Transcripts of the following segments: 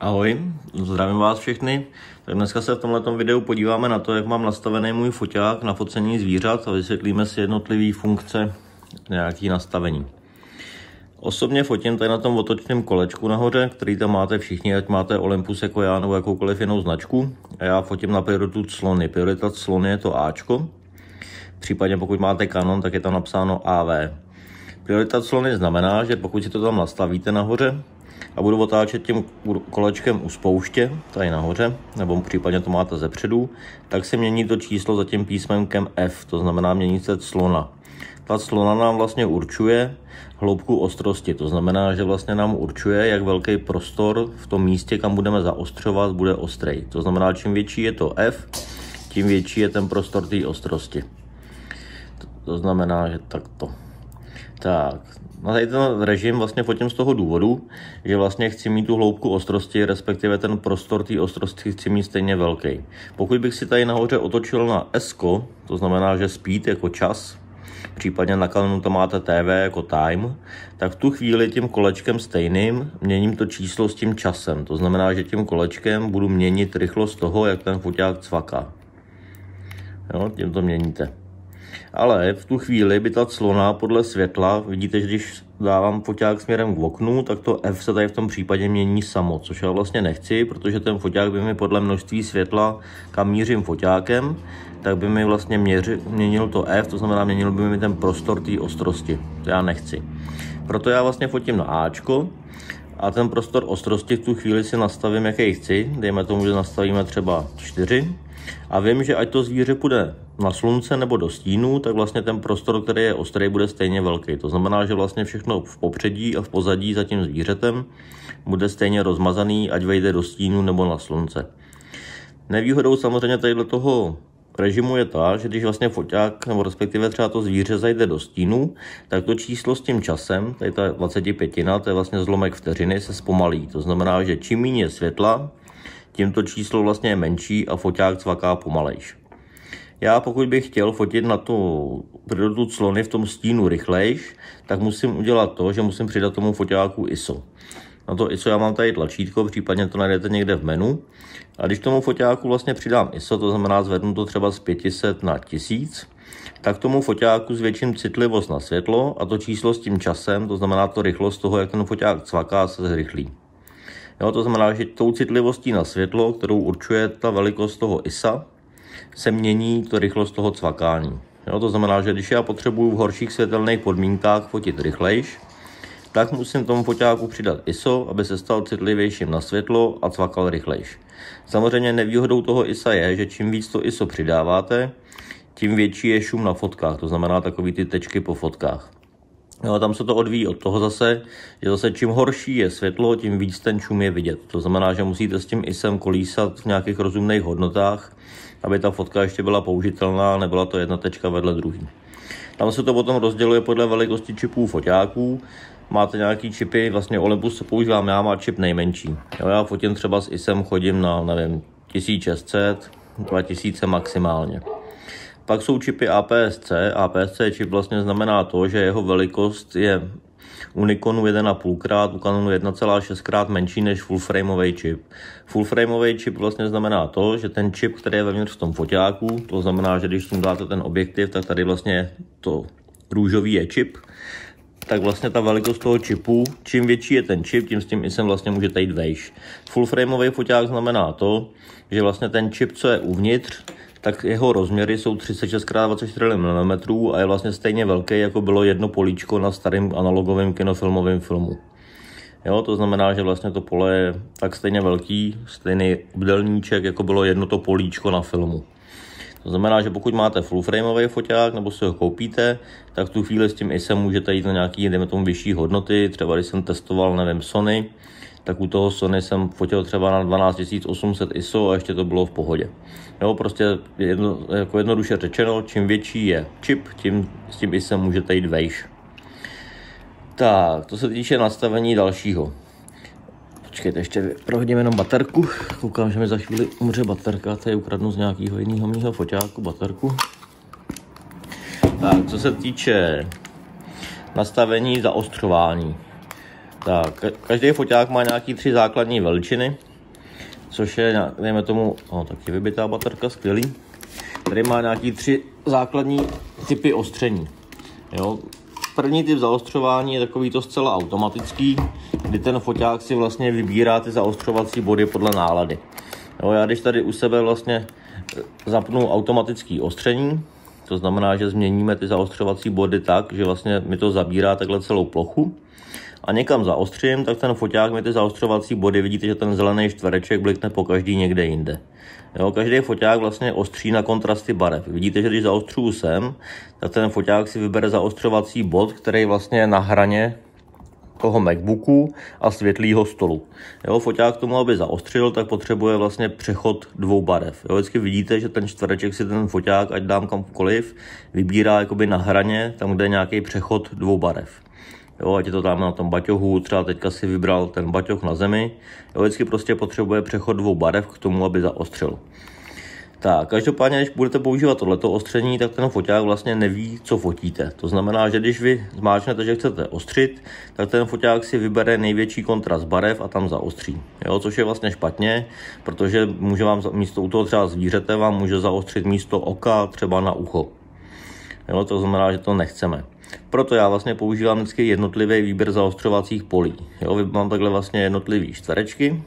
Ahoj, zdravím vás všechny. Tak dneska se v tomto videu podíváme na to, jak mám nastavený můj foťák na focení zvířat a vysvětlíme si jednotlivé funkce nějaký nastavení. Osobně fotím tady na tom otočném kolečku nahoře, který tam máte všichni, ať máte Olympus jako já nebo jakoukoliv jinou značku. A já fotím na prioritu slony. Priorita slony je to Ačko. Případně pokud máte Canon, tak je tam napsáno AV. Priorita slony znamená, že pokud si to tam nastavíte nahoře, a budu otáčet tím kolečkem u spouště, tady nahoře, nebo případně to máte ze předu, tak se mění to číslo za tím písmenkem F, to znamená mění se clona. Ta clona nám vlastně určuje hloubku ostrosti, to znamená, že vlastně nám určuje, jak velký prostor v tom místě, kam budeme zaostřovat, bude ostrej. To znamená, čím větší je to F, tím větší je ten prostor té ostrosti. To znamená, že takto. Tak, na tady ten režim vlastně fotím z toho důvodu, že vlastně chci mít tu hloubku ostrosti, respektive ten prostor té ostrosti chci mít stejně velký. Pokud bych si tady nahoře otočil na S, to znamená, že speed jako čas, případně na Canonu to máte TV jako time, tak v tu chvíli tím kolečkem stejným měním to číslo s tím časem. To znamená, že tím kolečkem budu měnit rychlost toho, jak ten foťák cvaká. Jo, tím to měníte. Ale v tu chvíli by ta clona podle světla, vidíte, že když dávám foťák směrem k oknu, tak to F se tady v tom případě mění samo, což já vlastně nechci, protože ten foťák by mi podle množství světla, kam mířím foťákem, tak by mi vlastně měři, měnil to F, to znamená měnil by mi ten prostor té ostrosti. To já nechci. Proto já vlastně fotím na Ačko, a ten prostor ostrosti v tu chvíli si nastavím, jaký chci. Dejme tomu, že nastavíme třeba 4 a vím, že ať to zvíře půjde na slunce nebo do stínu, tak vlastně ten prostor, který je ostrý, bude stejně velký. To znamená, že vlastně všechno v popředí a v pozadí za tím zvířetem bude stejně rozmazaný, ať vejde do stínu nebo na slunce. Nevýhodou samozřejmě tady toho režimu je ta, že když vlastně foťák, nebo respektive třeba to zvíře zajde do stínu, tak to číslo s tím časem, tady ta 25, to je vlastně zlomek vteřiny, se zpomalí. To znamená, že čím méně světla, tím to číslo vlastně je menší a foťák cvaká pomalejš. Já pokud bych chtěl fotit na tu přírodu clony v tom stínu rychlejš, tak musím udělat to, že musím přidat tomu foťáku ISO. Na to ISO já mám tady tlačítko, případně to najdete někde v menu. A když tomu foťáku vlastně přidám ISO, to znamená zvednu to třeba z 500 na 1000, tak tomu foťáku zvětším citlivost na světlo a to číslo s tím časem, to znamená to rychlost toho, jak ten foťák cvaká, se zrychlí. Jo, to znamená, že tou citlivostí na světlo, kterou určuje ta velikost toho ISA, se mění to rychlost toho cvakání. Jo, to znamená, že když já potřebuju v horších světelných podmínkách fotit rychlejš, tak musím tomu foťáku přidat ISO, aby se stal citlivějším na světlo a cvakal rychlejš. Samozřejmě nevýhodou toho ISA je, že čím víc to ISO přidáváte, tím větší je šum na fotkách, to znamená takový ty tečky po fotkách. Jo, tam se to odvíjí od toho zase, že zase čím horší je světlo, tím víc ten šum je vidět. To znamená, že musíte s tím ISem kolísat v nějakých rozumných hodnotách, aby ta fotka ještě byla použitelná, nebyla to jedna tečka vedle druhý. Tam se to potom rozděluje podle velikosti čipů foťáků. Máte nějaký čipy, vlastně Olympus se používám, já má čip nejmenší. Jo, já fotím třeba s ISem, chodím na, nevím, 1600, 2000 maximálně. Pak jsou čipy APS-C. APS-C čip vlastně znamená to, že jeho velikost je u Nikonu 1,5 krát, u Canonu 1,6 krát menší než full frameový čip. Full frameový čip vlastně znamená to, že ten čip, který je vevnitř v tom foťáku, to znamená, že když tím dáte ten objektiv, tak tady vlastně to růžový je čip, tak vlastně ta velikost toho čipu, čím větší je ten čip, tím s tím ISem vlastně můžete jít vejš. Full frameový foťák znamená to, že vlastně ten čip, co je uvnitř, tak jeho rozměry jsou 36x24 mm a je vlastně stejně velký, jako bylo jedno políčko na starém analogovém kinofilmovém filmu. Jo, to znamená, že vlastně to pole je tak stejně velký, stejný obdelníček, jako bylo jedno to políčko na filmu. To znamená, že pokud máte full frameový foťák nebo si ho koupíte, tak v tu chvíli s tím ISem můžete jít na nějaký, dejme tomu, vyšší hodnoty. Třeba když jsem testoval, nevím, Sony, tak u toho Sony jsem fotil třeba na 12800 ISO a ještě to bylo v pohodě. Jo, prostě jedno, jako jednoduše řečeno, čím větší je čip, tím s tím ISO můžete jít vejš. Tak, to se týče nastavení dalšího. Počkejte, ještě prohodím jenom baterku. Koukám, že mi za chvíli umře baterka, tady ukradnu z nějakého jiného mého foťáku baterku. Tak, co se týče nastavení zaostřování. Tak, každý foťák má nějaký tři základní veličiny. což je, dejme tomu, no, taky vybitá baterka, skvělý. Tady má nějaký tři základní typy ostření. Jo. První typ zaostřování je takový to zcela automatický, kdy ten foťák si vlastně vybírá ty zaostřovací body podle nálady. Jo, já když tady u sebe vlastně zapnu automatický ostření, to znamená, že změníme ty zaostřovací body tak, že vlastně mi to zabírá takhle celou plochu, a někam zaostřím, tak ten foťák mi ty zaostřovací body, vidíte, že ten zelený čtvereček blikne po každý někde jinde. Jo, každý foťák vlastně ostří na kontrasty barev. Vidíte, že když zaostřuju sem, tak ten foťák si vybere zaostřovací bod, který vlastně je na hraně toho MacBooku a světlýho stolu. Jo, foťák tomu, aby zaostřil, tak potřebuje vlastně přechod dvou barev. Jo, vždycky vidíte, že ten čtvereček si ten foťák, ať dám kamkoliv, vybírá jakoby na hraně, tam, kde je nějaký přechod dvou barev. Jo, ať je to tam na tom baťohu, třeba teďka si vybral ten baťoh na zemi. Jo, vždycky prostě potřebuje přechod dvou barev k tomu, aby zaostřil. Tak, každopádně, když budete používat tohleto ostření, tak ten foťák vlastně neví, co fotíte. To znamená, že když vy zmáčnete, že chcete ostřit, tak ten foťák si vybere největší kontrast barev a tam zaostří. Jo, což je vlastně špatně, protože může vám místo u toho třeba zvířete vám může zaostřit místo oka třeba na ucho. Jo, to znamená, že to nechceme. Proto já vlastně používám vždycky jednotlivý výběr zaostřovacích polí. Jo, mám takhle vlastně jednotlivý čtverečky.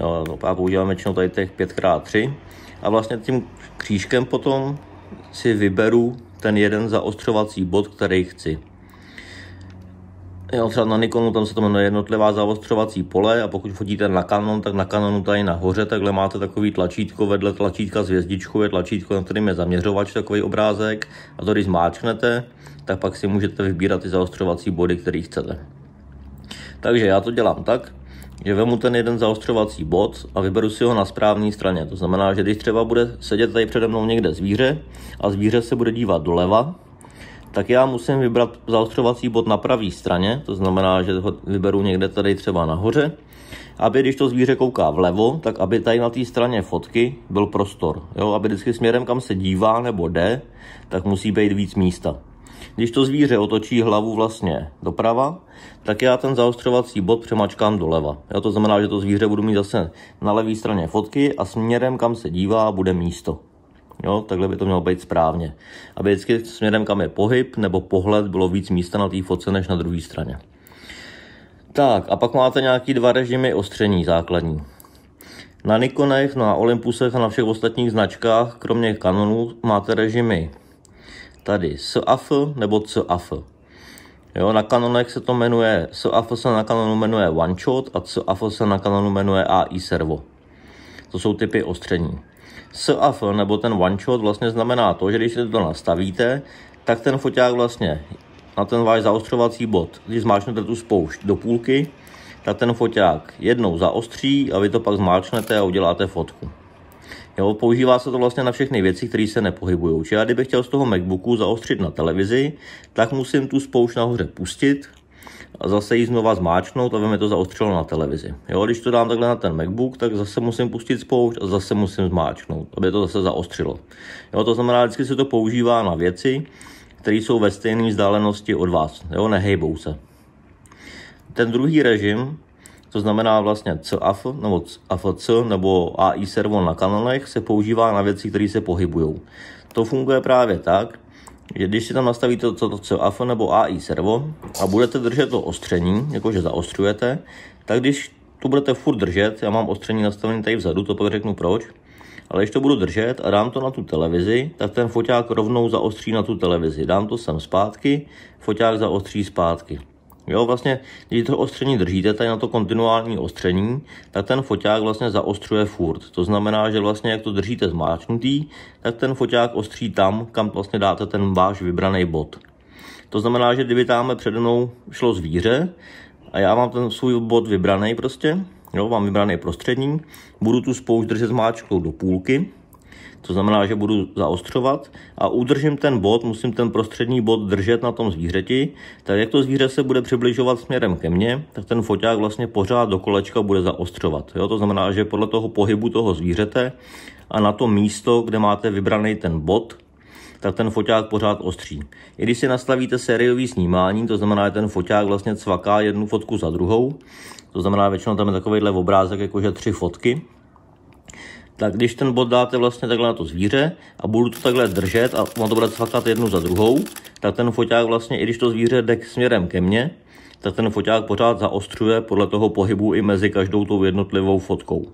Jo, já používám většinou tady těch 5x3. A vlastně tím křížkem potom si vyberu ten jeden zaostřovací bod, který chci. Jo, třeba na Nikonu tam se to jmenuje jednotlivá zaostřovací pole a pokud fotíte na Canon, tak na Canonu tady nahoře takhle máte takový tlačítko, vedle tlačítka s hvězdičkou je tlačítko, na kterým je zaměřovač, takový obrázek a to když zmáčknete, tak pak si můžete vybírat ty zaostřovací body, který chcete. Takže já to dělám tak, že vemu ten jeden zaostřovací bod a vyberu si ho na správné straně. To znamená, že když třeba bude sedět tady přede mnou někde zvíře a zvíře se bude dívat doleva, tak já musím vybrat zaostřovací bod na pravé straně, to znamená, že ho vyberu někde tady třeba nahoře, aby když to zvíře kouká vlevo, tak aby tady na té straně fotky byl prostor. Jo? Aby vždycky směrem, kam se dívá nebo jde, tak musí být víc místa. Když to zvíře otočí hlavu vlastně doprava, tak já ten zaostřovací bod přemačkám doleva. Jo? To znamená, že to zvíře budu mít zase na levé straně fotky a směrem, kam se dívá, bude místo. Jo, takhle by to mělo být správně. Aby vždycky směrem, kam je pohyb nebo pohled, bylo víc místa na té fotce než na druhé straně. Tak, a pak máte nějaký dva režimy ostření základní. Na Nikonech, na Olympusech a na všech ostatních značkách, kromě Canonu, máte režimy tady SAF nebo CAF. Jo, na Canonech se to jmenuje, SAF se na Canonu jmenuje One Shot a CAF se na Canonu jmenuje AI Servo. To jsou typy ostření. SAF nebo ten one shot vlastně znamená to, že když si to nastavíte, tak ten foťák vlastně na ten váš zaostřovací bod, když zmáčnete tu spoušť do půlky, tak ten foťák jednou zaostří a vy to pak zmáčnete a uděláte fotku. Jo, používá se to vlastně na všechny věci, které se nepohybují. Či já kdybych chtěl z toho MacBooku zaostřit na televizi, tak musím tu spoušť nahoře pustit, a zase ji znova zmáčknout, aby mi to zaostřilo na televizi. Jo, když to dám takhle na ten MacBook, tak zase musím pustit spoušť a zase musím zmáčknout, aby to zase zaostřilo. Jo, to znamená, vždycky se to používá na věci, které jsou ve stejné vzdálenosti od vás. Jo, nehejbou se. Ten druhý režim, to znamená vlastně CAF nebo AFC nebo AI servo na kanálech, se používá na věci, které se pohybují. To funguje právě tak, že když si tam nastavíte to, to CAF nebo AI servo a budete držet to ostření, jakože zaostřujete, tak když to budete furt držet, já mám ostření nastavené tady vzadu, to pak řeknu proč, ale když to budu držet a dám to na tu televizi, tak ten foťák rovnou zaostří na tu televizi. Dám to sem zpátky, foťák zaostří zpátky. Jo, vlastně, když to ostření držíte tady na to kontinuální ostření, tak ten foťák vlastně zaostřuje furt. To znamená, že vlastně jak to držíte zmáčknutý, tak ten foťák ostří tam, kam vlastně dáte ten váš vybraný bod. To znamená, že kdyby tam přede mnou šlo zvíře a já mám ten svůj bod vybraný prostě, jo, mám vybraný prostřední, budu tu spoušť držet zmáčknout do půlky, to znamená, že budu zaostřovat a udržím ten bod, musím ten prostřední bod držet na tom zvířeti, tak jak to zvíře se bude přibližovat směrem ke mně, tak ten foťák vlastně pořád do kolečka bude zaostřovat. Jo? To znamená, že podle toho pohybu toho zvířete a na to místo, kde máte vybraný ten bod, tak ten foťák pořád ostří. I když si nastavíte sériový snímání, to znamená, že ten foťák vlastně cvaká jednu fotku za druhou, to znamená většinou tam je takovýhle obrázek, jakože tři fotky, tak když ten bod dáte vlastně takhle na to zvíře a budu to takhle držet a on to bude cvakat jednu za druhou, tak ten foťák vlastně, i když to zvíře jde směrem ke mně, tak ten foťák pořád zaostřuje podle toho pohybu i mezi každou tou jednotlivou fotkou.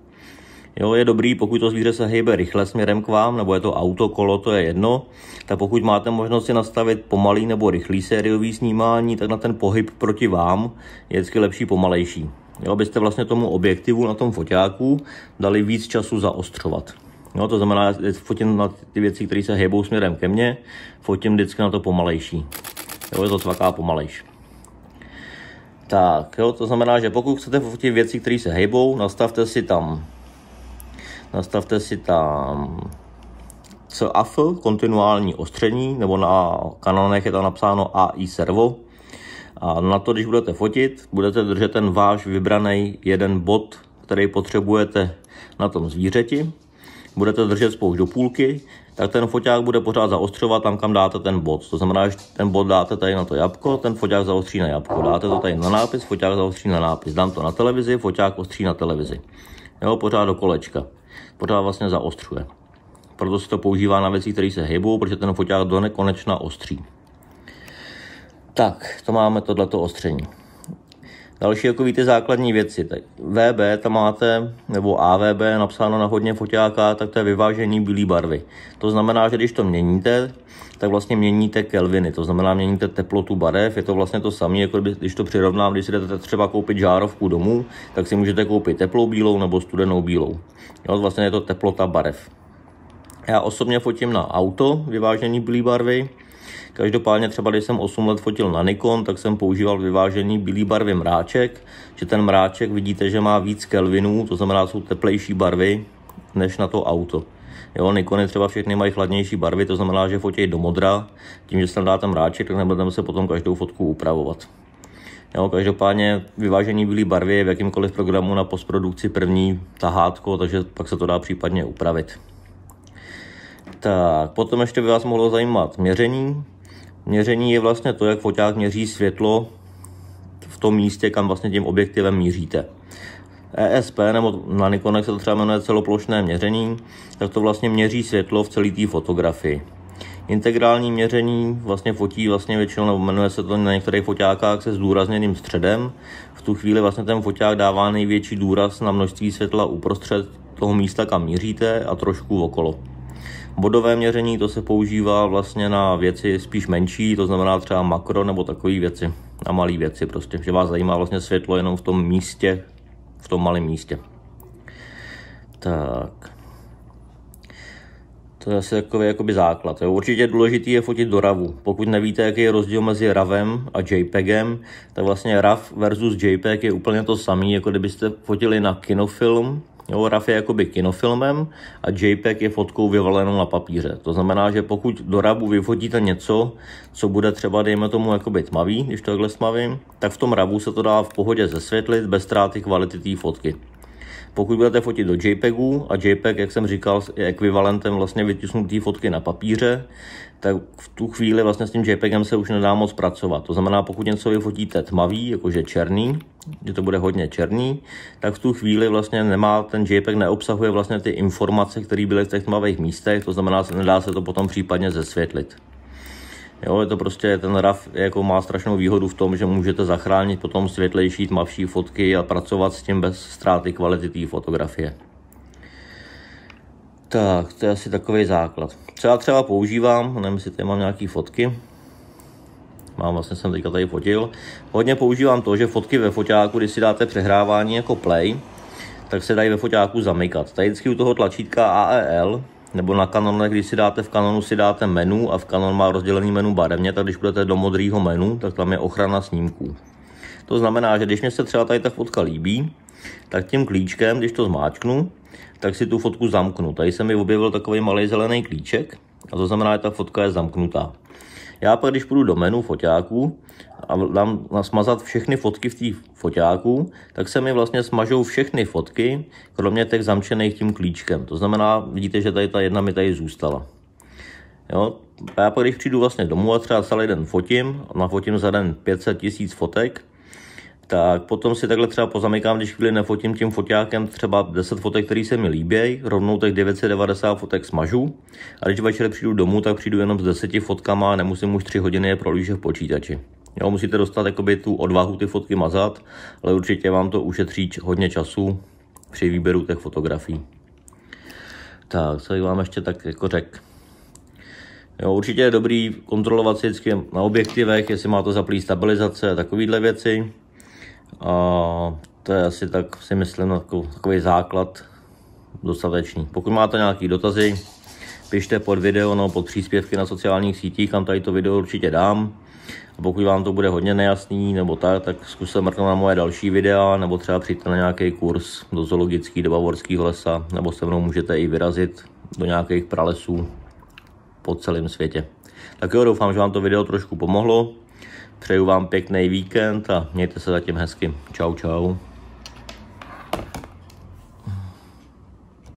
Jo, je dobrý, pokud to zvíře se hýbe rychle směrem k vám, nebo je to auto, kolo, to je jedno, tak pokud máte možnost si nastavit pomalý nebo rychlý sériový snímání, tak na ten pohyb proti vám je vždycky lepší pomalejší. Jo, abyste vlastně tomu objektivu na tom foťáku dali víc času zaostřovat. Jo, to znamená, že fotím na ty věci, které se hýbou směrem ke mně, fotím vždycky na to pomalejší. Jo, je to tvaká pomalejší. Tak, jo, to znamená, že pokud chcete fotit věci, které se hejbou, nastavte si tam nastavte si tam CAF, kontinuální ostření, nebo na kanonech je tam napsáno AI servo. A na to, když budete fotit, budete držet ten váš vybraný jeden bod, který potřebujete na tom zvířeti. Budete držet spoušť do půlky, tak ten foťák bude pořád zaostřovat tam, kam dáte ten bod. To znamená, že ten bod dáte tady na to jabko, ten foťák zaostří na jabko. Dáte to tady na nápis, foťák zaostří na nápis. Dám to na televizi, foťák ostří na televizi. Jo, pořád do kolečka. Pořád vlastně zaostřuje. Proto se to používá na věci, které se hybou, protože ten foťák do nekonečna ostří. Tak, to máme tohleto ostření. Další jako víte základní věci. Tak VB tam máte, nebo AVB napsáno na hodně foťáka, tak to je vyvážení bílé barvy. To znamená, že když to měníte, tak vlastně měníte kelviny, to znamená měníte teplotu barev, je to vlastně to samé, jako když to přirovnám, když si jdete třeba koupit žárovku domů, tak si můžete koupit teplou bílou nebo studenou bílou. Jo, vlastně je to teplota barev. Já osobně fotím na auto vyvážení bílé barvy, Každopádně třeba, když jsem 8 let fotil na Nikon, tak jsem používal vyvážený bílý barvy mráček, že ten mráček vidíte, že má víc kelvinů, to znamená, jsou teplejší barvy než na to auto. Jo, Nikony třeba všechny mají chladnější barvy, to znamená, že fotí do modra, tím, že se tam dáte mráček, tak nebudeme se potom každou fotku upravovat. Jo, každopádně vyvážení bílé barvy je v jakýmkoliv programu na postprodukci první tahátko, takže pak se to dá případně upravit. Tak, potom ještě by vás mohlo zajímat měření. Měření je vlastně to, jak foťák měří světlo v tom místě, kam vlastně tím objektivem míříte. ESP, nebo na Nikonech se to třeba jmenuje celoplošné měření, tak to vlastně měří světlo v celé té fotografii. Integrální měření vlastně fotí vlastně většinou, nebo jmenuje se to na některých foťákách se zdůrazněným středem. V tu chvíli vlastně ten foťák dává největší důraz na množství světla uprostřed toho místa, kam míříte a trošku okolo. Bodové měření to se používá vlastně na věci spíš menší, to znamená třeba makro nebo takové věci, na malé věci prostě, že vás zajímá vlastně světlo jenom v tom místě, v tom malém místě. Tak. To je asi takový jakoby základ. Jo. Určitě důležitý je fotit do RAVu. Pokud nevíte, jaký je rozdíl mezi RAVem a JPEGem, tak vlastně RAV versus JPEG je úplně to samé, jako kdybyste fotili na kinofilm, Jo, RAV je jakoby kinofilmem a JPEG je fotkou vyvalenou na papíře. To znamená, že pokud do RAVu vyfotíte něco, co bude třeba, dejme tomu, jakoby tmavý, když to takhle stmavím, tak v tom RAVu se to dá v pohodě zesvětlit bez ztráty kvality té fotky. Pokud budete fotit do JPEGu a JPEG, jak jsem říkal, je ekvivalentem vlastně vytisknutý fotky na papíře, tak v tu chvíli vlastně s tím JPEGem se už nedá moc pracovat. To znamená, pokud něco vyfotíte tmavý, jakože černý, že to bude hodně černý, tak v tu chvíli vlastně nemá, ten JPEG neobsahuje vlastně ty informace, které byly v těch tmavých místech, to znamená, nedá se to potom případně zesvětlit. Jo, je to prostě, ten RAV jako má strašnou výhodu v tom, že můžete zachránit potom světlejší, tmavší fotky a pracovat s tím bez ztráty kvality té fotografie. Tak, to je asi takový základ. Co já třeba používám, nevím, jestli tady mám nějaké fotky, mám vlastně jsem teďka tady fotil. Hodně používám to, že fotky ve foťáku, když si dáte přehrávání jako play, tak se dají ve foťáku zamykat. Tady vždycky u toho tlačítka AEL, nebo na Canonech, když si dáte v Canonu si dáte menu a v Canon má rozdělený menu barevně, tak když budete do modrého menu, tak tam je ochrana snímků. To znamená, že když mě se třeba tady ta fotka líbí, tak tím klíčkem, když to zmáčknu, tak si tu fotku zamknu. Tady se mi objevil takový malý zelený klíček a to znamená, že ta fotka je zamknutá. Já pak, když půjdu do menu foťáků a dám smazat všechny fotky v té foťáku, tak se mi vlastně smažou všechny fotky, kromě těch zamčených tím klíčkem. To znamená, vidíte, že tady ta jedna mi tady zůstala. Jo? A já pak, když přijdu vlastně domů a třeba celý den fotím, nafotím za den 500 tisíc fotek, tak potom si takhle třeba pozamykám, když chvíli nefotím tím foťákem třeba 10 fotek, které se mi líbí, rovnou těch 990 fotek smažu a když večer přijdu domů, tak přijdu jenom s 10 fotkama a nemusím už 3 hodiny je prolížet v počítači. Jo, musíte dostat jakoby, tu odvahu ty fotky mazat, ale určitě vám to ušetří hodně času při výběru těch fotografií. Tak, co vám ještě tak jako řek. Jo, určitě je dobrý kontrolovat si vždycky na objektivech, jestli má to zaplý stabilizace a takovéhle věci. A to je asi tak si myslím jako takový základ dostatečný. Pokud máte nějaké dotazy, pište pod video no, pod příspěvky na sociálních sítích, kam tady to video určitě dám. A pokud vám to bude hodně nejasný nebo tak, tak zkuste mrknout na moje další videa, nebo třeba přijďte na nějaký kurz do zoologický, do bavorského lesa, nebo se mnou můžete i vyrazit do nějakých pralesů po celém světě. Tak jo, doufám, že vám to video trošku pomohlo. Přeju vám pěkný víkend a mějte se zatím hezky. Čau, čau.